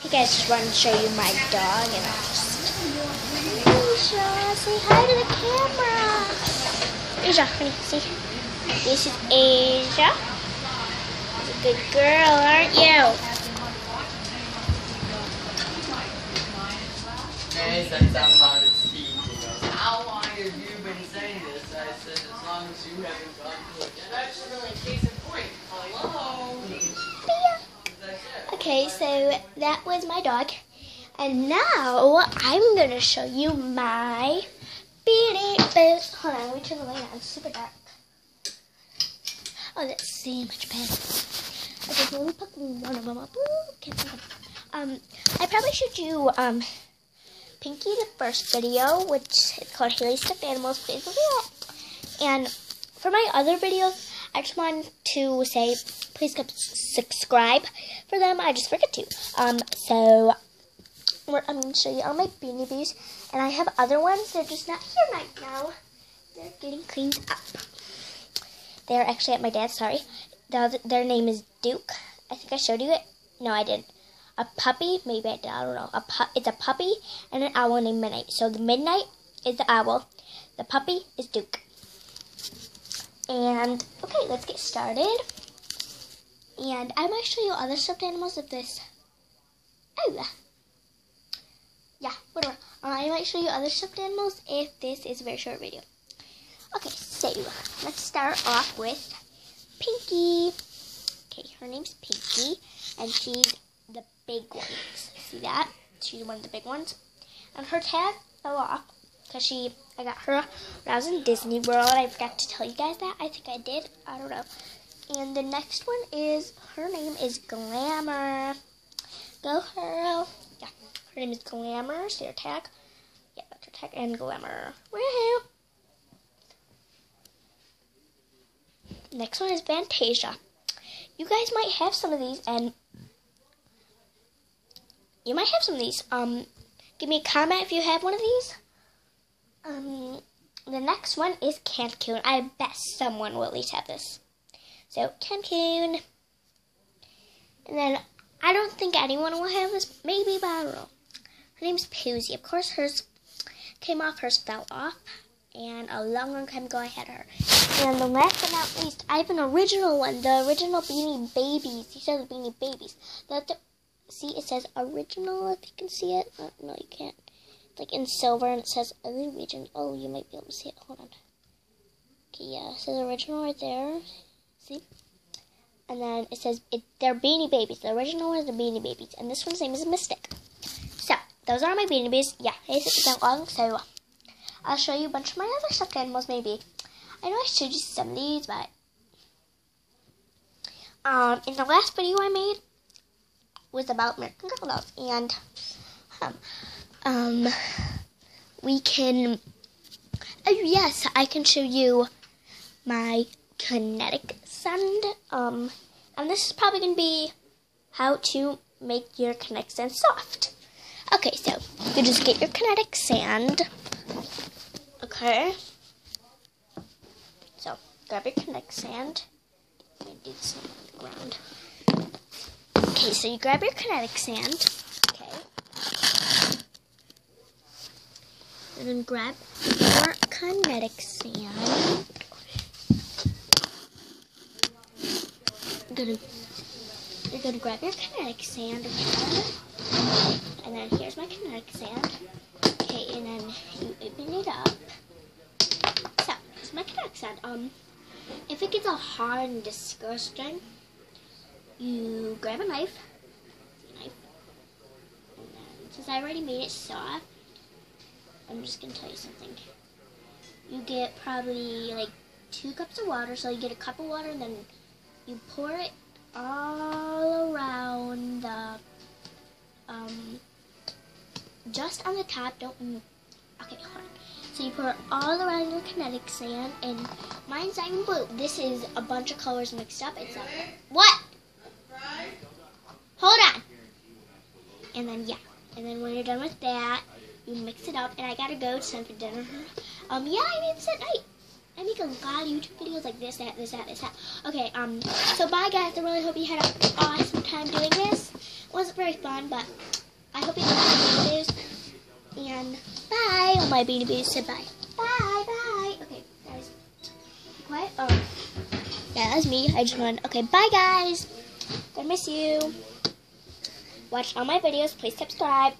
Hey guys, just wanted to show you my dog and I just Asia, say hi to the camera. Asia, honey, see. This is Asia. You're a good girl, aren't you? Hey, said something about his feet. He goes, How long have you been saying this? I said, As long as you haven't gone to it. That's really case in point. Hello? Okay, so that was my dog. And now I'm gonna show you my beanie boos. Hold on, let me turn the light on. It's super dark. Oh, that's so much better. Okay, let me put one of them up. Ooh, Um, I probably should do um Pinky the first video, which is called Haley Stuffed Animals. Please look at that. And for my other videos, I just wanted to say please subscribe for them. I just forget to. Um, so I'm going to show you all my beanie boos, and I have other ones. They're just not here right now. They're getting cleaned up. They're actually at my dad's. Sorry, the their name is Duke. I think I showed you it. No, I didn't. A puppy, maybe I did. I don't know. A pu- it's a puppy and an owl named Midnight. So the Midnight is the owl. The puppy is Duke. And okay, let's get started. And I might show you other stuffed animals of this. Oh, yeah, whatever. I might show you other stuffed animals if this is a very short video. Okay, so let's start off with Pinky. Okay, her name's Pinky, and she's the big ones. See that? She's one of the big ones. And her tag fell off because she, I got her when I was in Disney World. I forgot to tell you guys that. I think I did. I don't know. And the next one is, her name is Glamour. Go girl. Yeah, her name is Glamour. See her tag? Yeah, that's her tag. And Glamour. Woohoo! Next one is Fantasia. You guys might have some of these, and you might have some of these. Um, give me a comment if you have one of these. Um, the next one is Cancun. I bet someone will at least have this. So Cancun. And then I don't think anyone will have this. Maybe, know. Her name's Posy. Of course, hers came off. Hers fell off. And a long, long time ago, I had her. And the last but not least, I have an original one. The original Beanie Babies. These are the Beanie Babies. The, the, see, it says original, if you can see it. Uh, no, you can't. It's like in silver, and it says original. Oh, you might be able to see it. Hold on. Okay, yeah, it says original right there. See? And then it says it, they're Beanie Babies. The original one is the Beanie Babies, and this one's name is Mystic. So those are my Beanie Babies. Yeah, it's not long, so I'll show you a bunch of my other stuffed animals. Maybe I know I showed you some of these, but um, in the last video I made was about American Girl dolls, and um, um, we can. Oh yes, I can show you my kinetic sand. Um, and this is probably going to be how to make your kinetic sand soft. Okay, so you just get your kinetic sand. Okay. So grab your kinetic sand. Do on the ground. Okay, so you grab your kinetic sand. Okay. And then grab your kinetic sand. Gonna you're gonna grab your kinetic sand. And then here's my kinetic sand. Okay, and then you open it up. So, here's my kinetic sand. Um if it gets all hard and disgusting, you grab a knife. Knife. And then since I already made it soft, I'm just gonna tell you something. You get probably like two cups of water, so you get a cup of water and then you pour it all around the um just on the top don't okay hold on. So you pour it all around your kinetic sand and mine's not even blue. This is a bunch of colors mixed up. It's a what? Hold on. And then yeah. And then when you're done with that you mix it up and i gotta go it's time for dinner. Um yeah i mean it's at night I make a lot of YouTube videos like this, that, this, that, this, that. Okay, um, so bye guys. I really hope you had an awesome time doing this. It wasn't very fun, but I hope you enjoyed the videos. And bye. Oh, my beanie babies said bye. Bye, bye. Okay, guys. Oh. Yeah, that's me. I just went. Okay, bye, guys. I miss you. Watch all my videos. Please subscribe.